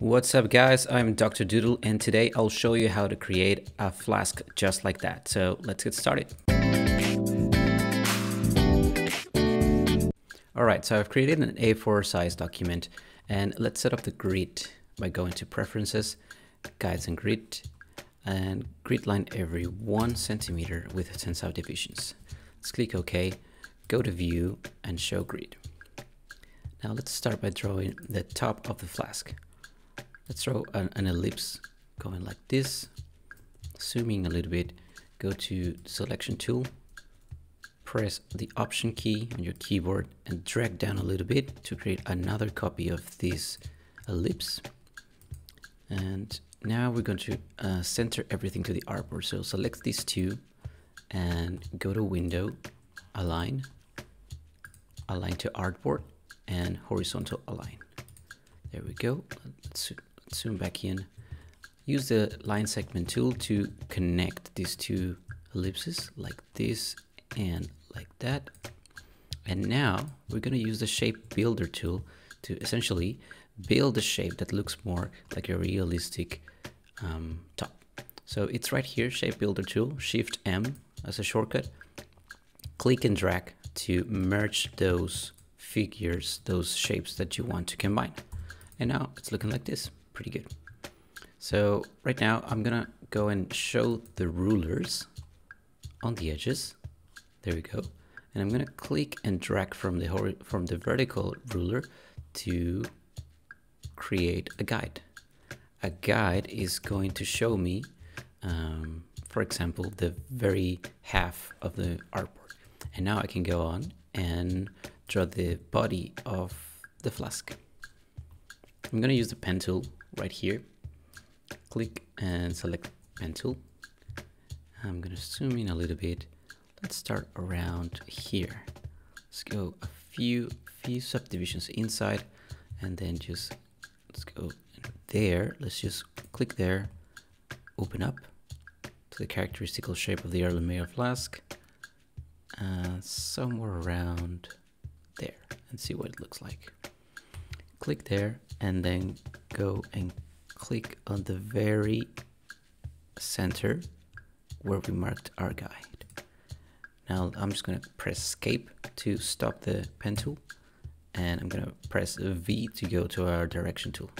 What's up guys, I'm Dr. Doodle and today I'll show you how to create a flask just like that. So let's get started. Alright, so I've created an A4 size document and let's set up the grid by going to preferences, guides and grid and grid line every one centimeter with 10 subdivisions. Let's click OK, go to view and show grid. Now let's start by drawing the top of the flask. Let's draw an, an ellipse going like this. Zooming a little bit, go to selection tool, press the option key on your keyboard and drag down a little bit to create another copy of this ellipse. And now we're going to uh, center everything to the artboard. So select these two and go to window, align, align to artboard and horizontal align. There we go. Let's zoom back in. Use the line segment tool to connect these two ellipses like this and like that. And now we're going to use the shape builder tool to essentially build a shape that looks more like a realistic um, top. So it's right here, shape builder tool, shift M as a shortcut. Click and drag to merge those figures, those shapes that you want to combine. And now it's looking like this pretty good. So right now I'm gonna go and show the rulers on the edges. There we go. And I'm gonna click and drag from the from the vertical ruler to create a guide. A guide is going to show me, um, for example, the very half of the artboard. And now I can go on and draw the body of the flask. I'm gonna use the pen tool right here. Click and select pen tool. I'm gonna zoom in a little bit. Let's start around here. Let's go a few few subdivisions inside and then just let's go there. Let's just click there, open up to the characteristical shape of the Erlenmeyer flask. Uh, somewhere around there and see what it looks like. Click there and then go and click on the very center where we marked our guide. Now I'm just gonna press escape to stop the pen tool and I'm gonna press V to go to our direction tool.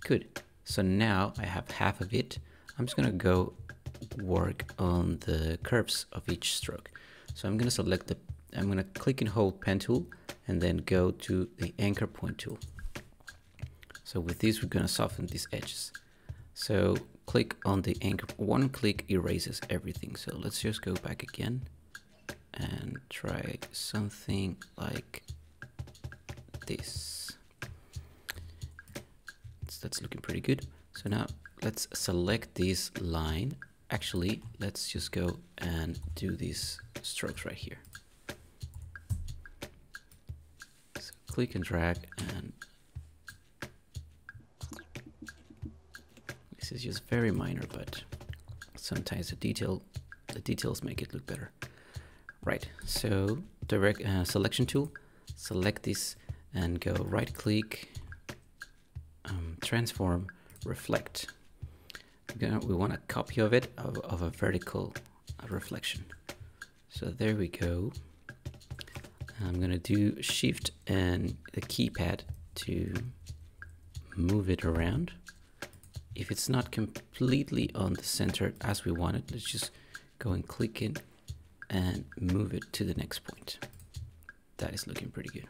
Good. So now I have half of it. I'm just gonna go work on the curves of each stroke. So I'm gonna select the, I'm gonna click and hold pen tool and then go to the anchor point tool. So with this, we're gonna soften these edges. So click on the anchor, one click erases everything. So let's just go back again and try something like this. So that's looking pretty good. So now let's select this line. Actually, let's just go and do these strokes right here. Click and drag and this is just very minor, but sometimes the detail, the details make it look better. Right, so direct uh, selection tool, select this and go right click, um, transform, reflect. We want a copy of it of, of a vertical uh, reflection. So there we go. I'm gonna do shift and the keypad to move it around if it's not completely on the center as we want it, let's just go and click it and move it to the next point. That is looking pretty good.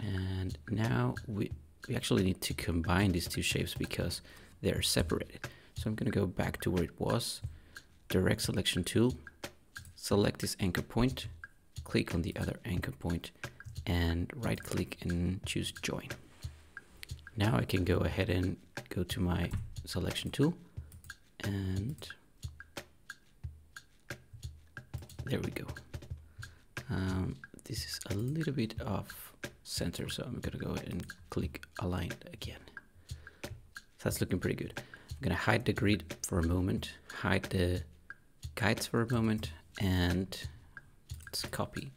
And now we, we actually need to combine these two shapes because they're separated. So I'm gonna go back to where it was, direct selection tool, select this anchor point, click on the other anchor point and right click and choose join. Now I can go ahead and go to my selection tool and there we go. Um, this is a little bit off center, so I'm gonna go ahead and click align again. That's looking pretty good. I'm gonna hide the grid for a moment, hide the guides for a moment, and let's copy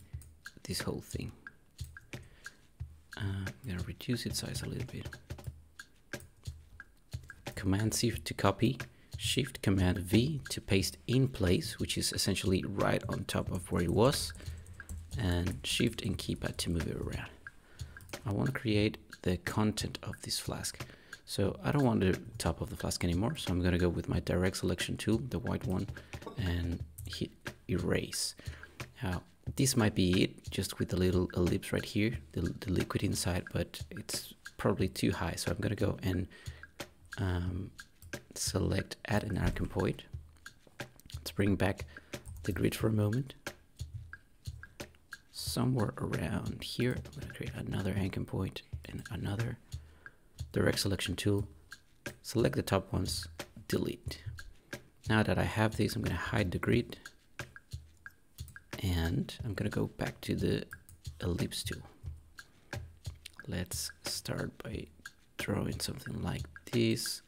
this whole thing. Uh, I'm gonna reduce its size a little bit. Command C to copy, Shift Command V to paste in place, which is essentially right on top of where it was, and Shift and keypad to move it around. I want to create the content of this flask. So I don't want the top of the flask anymore, so I'm gonna go with my direct selection tool, the white one, and hit erase. Now, this might be it, just with a little ellipse right here, the, the liquid inside, but it's probably too high. So I'm gonna go and um, select add an anchor point. Let's bring back the grid for a moment. Somewhere around here, I'm gonna create another anchor point and another direct selection tool. Select the top ones, delete. Now that I have these, I'm gonna hide the grid and I'm gonna go back to the ellipse tool. Let's start by drawing something like this.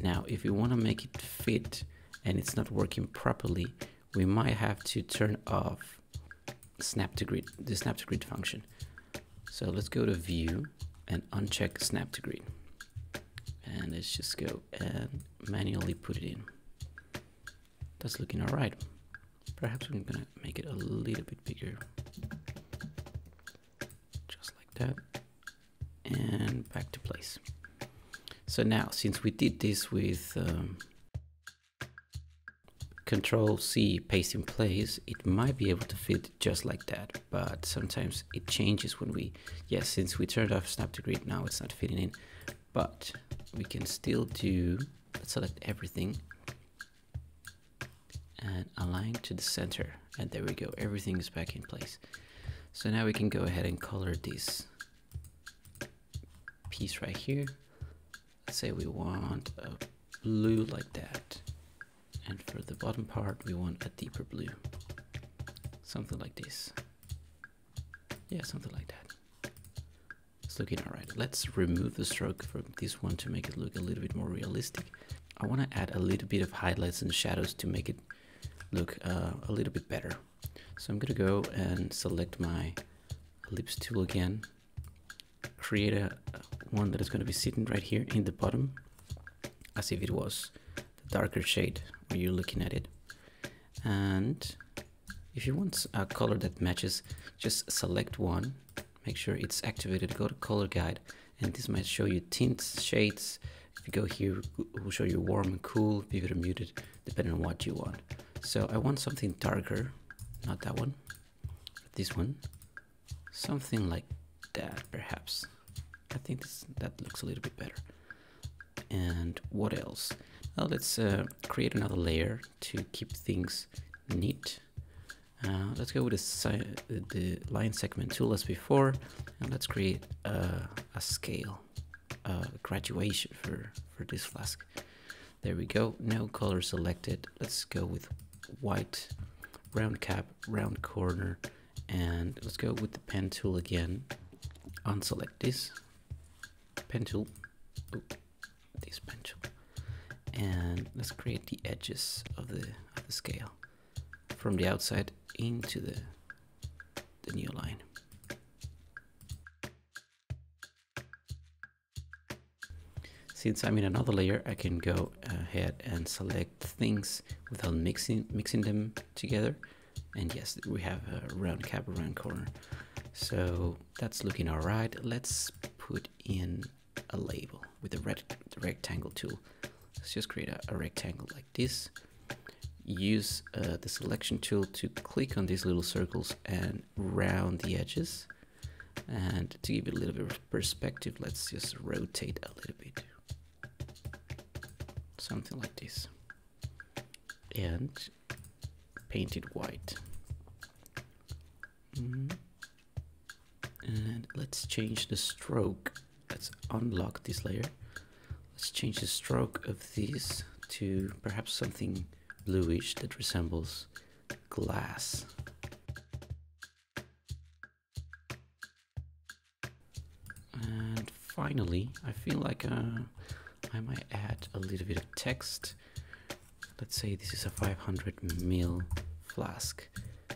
Now, if you wanna make it fit and it's not working properly, we might have to turn off snap to grid, the snap to grid function. So let's go to view and uncheck snap to grid. And let's just go and manually put it in. That's looking all right. Perhaps I'm gonna make it a little bit bigger. Just like that. And back to place. So now, since we did this with um, Control C paste in place, it might be able to fit just like that. But sometimes it changes when we, yes, since we turned off Snap to Grid, now it's not fitting in. But we can still do, let's select everything and align to the center. And there we go. Everything is back in place. So now we can go ahead and color this piece right here. Let's say we want a blue like that. And for the bottom part we want a deeper blue. Something like this. Yeah something like that. It's looking all right. Let's remove the stroke from this one to make it look a little bit more realistic. I want to add a little bit of highlights and shadows to make it look uh, a little bit better. So I'm gonna go and select my ellipse tool again, create a, one that is gonna be sitting right here in the bottom, as if it was the darker shade where you're looking at it. And if you want a color that matches, just select one, make sure it's activated, go to color guide, and this might show you tints, shades. If you go here, it will show you warm and cool, vivid or muted, depending on what you want. So I want something darker, not that one, this one, something like that perhaps. I think this, that looks a little bit better. And what else? Now let's uh, create another layer to keep things neat. Uh, let's go with the, the line segment tool as before, and let's create a, a scale, a graduation for, for this flask. There we go, no color selected. Let's go with white, round cap, round corner, and let's go with the pen tool again. Unselect this pen tool, this pen tool, and let's create the edges of the of the scale from the outside into the the new line. Since I'm in another layer, I can go ahead and select things without mixing mixing them together. And yes, we have a round cap, round corner. So that's looking all right. Let's put in a label with the red the rectangle tool. Let's just create a, a rectangle like this. Use uh, the selection tool to click on these little circles and round the edges. And to give it a little bit of perspective, let's just rotate a little bit something like this. And paint it white. Mm. and let's change the stroke. Let's unlock this layer. Let's change the stroke of this to perhaps something bluish that resembles glass. And finally I feel like uh, I might add a little bit of text. Let's say this is a 500 ml flask.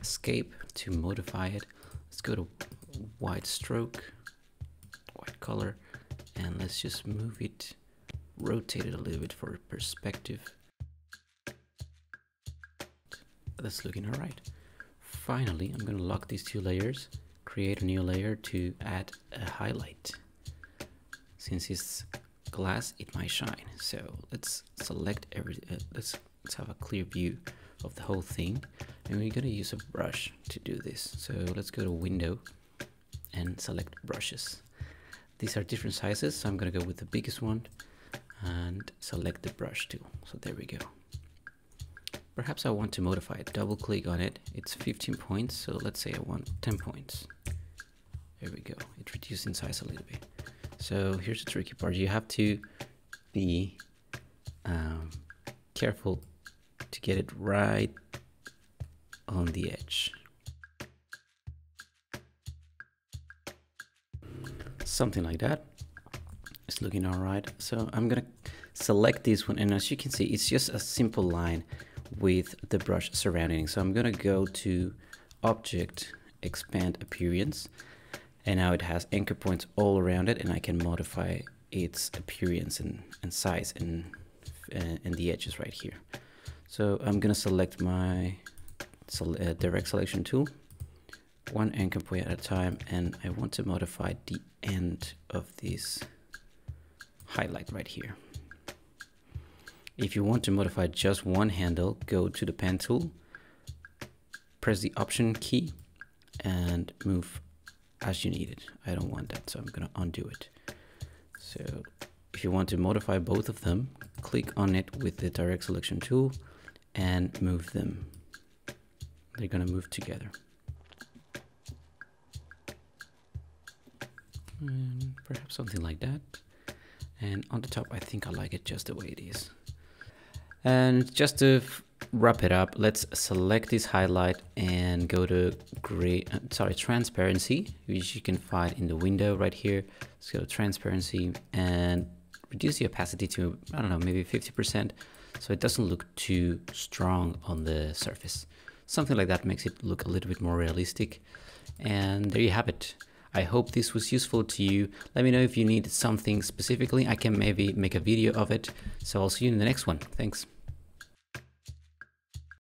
Escape to modify it. Let's go to white stroke. White color and let's just move it, rotate it a little bit for perspective. That's looking all right. Finally, I'm gonna lock these two layers, create a new layer to add a highlight. Since it's glass, it might shine. So let's select every, uh, let's, let's have a clear view of the whole thing. And we're gonna use a brush to do this. So let's go to window and select brushes. These are different sizes, so I'm gonna go with the biggest one and select the brush tool. So there we go. Perhaps I want to modify it. Double click on it. It's 15 points, so let's say I want 10 points. There we go. It reduced in size a little bit. So here's the tricky part. You have to be um, careful to get it right on the edge. Something like that. It's looking all right. So I'm gonna select this one and as you can see, it's just a simple line with the brush surrounding. So I'm gonna go to object, expand appearance and now it has anchor points all around it and I can modify its appearance and, and size and, and the edges right here. So I'm gonna select my uh, direct selection tool, one anchor point at a time, and I want to modify the end of this highlight right here. If you want to modify just one handle, go to the pen tool, press the option key and move as you need it. I don't want that, so I'm gonna undo it. So if you want to modify both of them, click on it with the direct selection tool and move them. They're gonna move together. And perhaps something like that. And on the top, I think I like it just the way it is. And just to wrap it up, let's select this highlight and go to gray, uh, sorry, transparency, which you can find in the window right here. Let's go to transparency and reduce the opacity to, I don't know, maybe 50%. So it doesn't look too strong on the surface. Something like that makes it look a little bit more realistic. And there you have it. I hope this was useful to you. Let me know if you need something specifically. I can maybe make a video of it. So I'll see you in the next one. Thanks.